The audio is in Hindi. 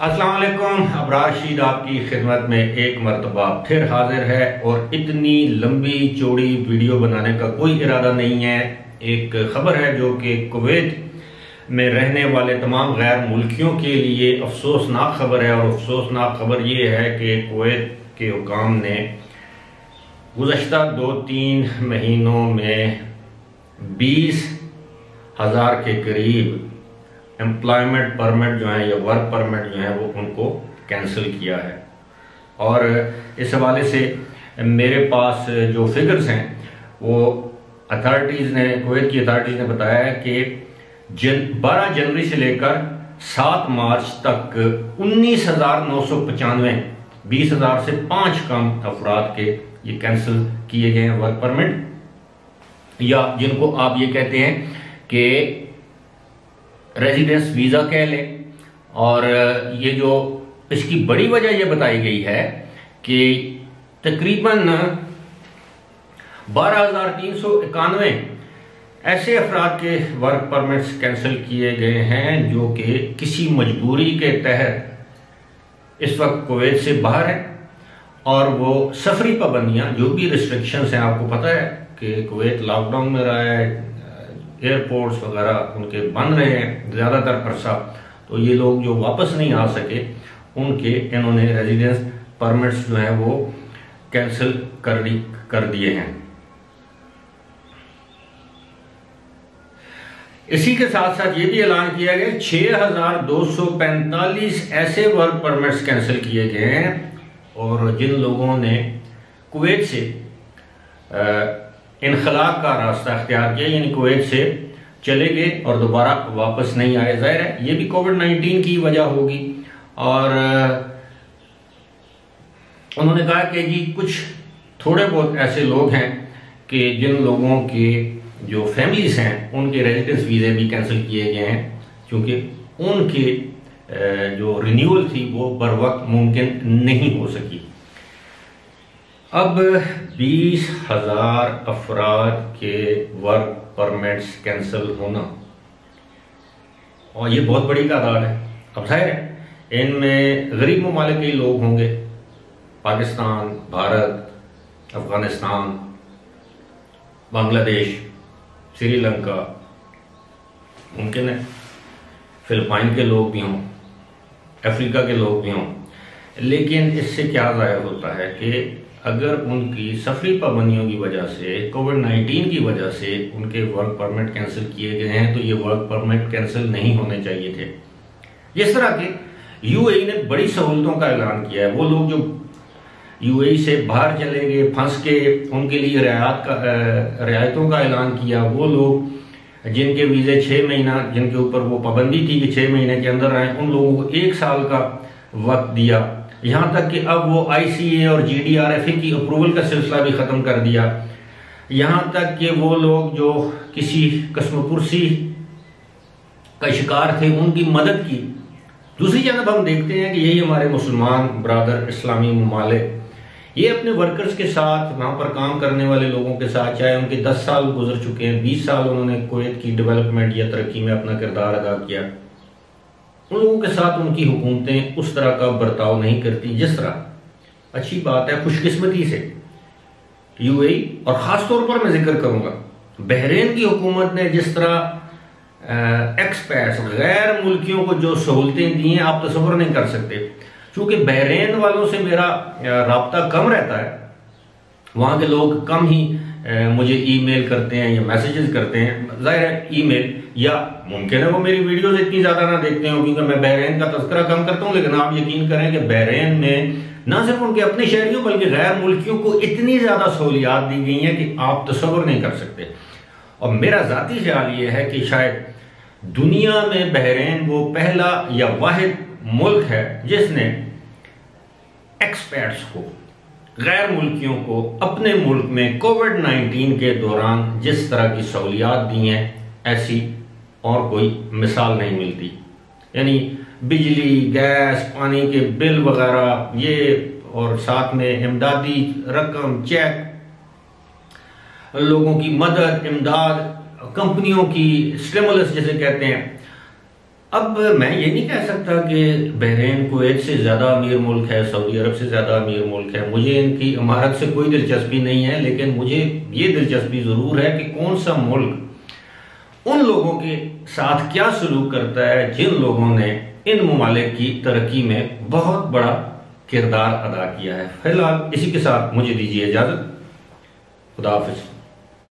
अस्सलाम वालेकुम। अबरार शीद आपकी खिदमत में एक मरतबा फिर हाजिर है और इतनी लंबी चौड़ी वीडियो बनाने का कोई इरादा नहीं है। एक खबर है जो कि कुवैत में रहने वाले तमाम गैर मुल्कियों के लिए अफसोसनाक खबर है और अफसोसनाक खबर ये है कि कुवैत के हुकाम ने गुज्त दो तीन महीनों में बीस हज़ार के करीब एम्प्लॉयमेंट परमिट जो है या वर्क परमिट जो है वो उनको कैंसिल किया है। और इस हवाले से मेरे पास जो फिगर्स हैं, वो अथॉरिटीज़ ने कुवैत की अथॉरिटीज़ ने बताया है कि जन 12 जनवरी से लेकर 7 मार्च तक उन्नीस हज़ार नौ सौ पचानवे, बीस हज़ार से पाँच कम अफराद के ये कैंसिल किए गए हैं वर्क परमिट या जिनको आप ये कहते हैं कि रेजिडेंस वीज़ा कह लें। और ये जो इसकी बड़ी वजह यह बताई गई है कि तकरीबन बारह हज़ार तीन सौ इक्यानवे ऐसे अफराद के वर्क परमिट्स कैंसिल किए गए हैं जो कि किसी मजबूरी के तहत इस वक्त कुवैत से बाहर हैं। और वो सफरी पाबंदियाँ, जो भी रिस्ट्रिक्शंस हैं, आपको पता है कि कुवैत लॉकडाउन में रहा है एयरपोर्ट्स वगैरह उनके बंद रहे हैं ज़्यादातर अरसा तो ये लोग जो वापस नहीं आ सके उनके इन्होंने रेजिडेंस परमिट्स जो हैं वो कैंसिल कर दी कर दिए हैं। इसी के साथ साथ ये भी ऐलान किया गया 6,245 ऐसे वर्क परमिट्स कैंसिल किए गए हैं और जिन लोगों ने कुवैत से इनखलाक का रास्ता अख्तियार किया, यानी कुवैत से चले गए और दोबारा वापस नहीं आए। ज़ाहिर है, ये भी कोविड नाइन्टीन की वजह होगी। और उन्होंने कहा कि जी, कुछ थोड़े बहुत ऐसे लोग हैं कि जिन लोगों के जो फैमिलीज़ हैं, उनके रेजिडेंस वीज़े भी कैंसिल किए गए हैं, क्योंकि उनके जो रिन्यूअल थी, वो बर वक्त मुमकिन नहीं हो सकी। अब बीस हज़ार अफराद के वर्क परमिट्स कैंसिल होना। और ये बहुत बड़ी तादाद है। अब ज़ाहिर इनमें गरीब ममालिक के लोग होंगे। पाकिस्तान, भारत, अफ़गानिस्तान, बांग्लादेश, श्रीलंका, मुमकिन है। फिलिपाइन के लोग भी हों, अफ्रीका के लोग भी हों। लेकिन इससे क्या ज़ाहिर होता है कि अगर उनकी सफरी पाबंदियों की वजह से कोविड 19 की वजह से उनके वर्क परमिट कैंसिल किए गए हैं तो ये वर्क परमिट कैंसिल नहीं होने चाहिए थे। जिस तरह के यूएई ने बड़ी सहूलतों का ऐलान किया है। वो लोग जो यूएई से बाहर चले गए फंस के उनके लिए रियायत का रियायतों का ऐलान किया, वो लोग जिनके वीज़े छः महीना, जिनके ऊपर वो पाबंदी थी कि छः महीने के अंदर आए, उन लोगों को एक साल का वक्त दिया। यहाँ तक कि अब वो आईसीए और जीडीआरएफ की अप्रूवल का सिलसिला भी ख़त्म कर दिया। यहाँ तक कि वो लोग जो किसी कस्मपुरसी का शिकार थे, उनकी मदद की। दूसरी जानब हम देखते हैं कि यही हमारे मुसलमान ब्रादर इस्लामी ममालिक ये अपने वर्कर्स के साथ, वहाँ पर काम करने वाले लोगों के साथ, चाहे उनके 10 साल गुजर चुके हैं 20 साल उन्होंने कुवैत की डेवलपमेंट या तरक्की में अपना किरदार अदा किया। उन लोगों के साथ उनकी हुकूमतें उस तरह का बर्ताव नहीं करती, जिस तरह। अच्छी बात है, खुशकिस्मती से। यूएई, और ख़ास तौर पर मैं ज़िक्र करूँगा, बहरीन की हुकूमत ने जिस तरह एक्सपर्ट्स गैर मुल्कियों को जो सहूलतें दी हैं, आप तस्वर नहीं कर सकते। क्योंकि बहरीन वालों से मेरा रबता कम रहता है, वहाँ के लोग कम ही मुझे ईमेल करते हैं या मैसेजेस करते हैं। ज़ाहिर है, ईमेल या मुमकिन है वो मेरी वीडियोस इतनी ज़्यादा ना देखते हो, क्योंकि मैं बहरीन का तस्करा कम करता हूँ, लेकिन आप यकीन करें कि बहरीन में ना सिर्फ़ उनके अपने शहरियों, बल्कि गैर मुल्कियों को इतनी ज़्यादा सहूलियात दी गई हैं कि आप तस्वर नहीं कर सकते। और मेरा ज़ाती ख्याल ये है कि शायद दुनिया में बहरीन वो पहला या वाहिद मुल्क है जिसने एक्सपर्ट्स को गैर मुल्कियों को अपने मुल्क में कोविड 19 के दौरान जिस तरह की सहूलियात दी हैं, ऐसी और कोई मिसाल नहीं मिलती। यानी बिजली, गैस, पानी के बिल वगैरह, ये और साथ में इमदादी रकम, चेक, लोगों की मदद, इमदाद, कंपनियों की स्टिमुलस जैसे कहते हैं अब मैं ये नहीं कह सकता कि बहरीन कुवैत से ज़्यादा अमीर मुल्क है, सऊदी अरब से ज़्यादा अमीर मुल्क है। मुझे इनकी इमारत से कोई दिलचस्पी नहीं है, लेकिन मुझे ये दिलचस्पी ज़रूर है कि कौन सा मुल्क उन लोगों के साथ क्या सलूक करता है जिन लोगों ने इन ममालिक की तरक्की में बहुत बड़ा किरदार अदा किया है। फ़िलहाल इसी के साथ मुझे दीजिए इजाज़त। खुदा हाफिज़।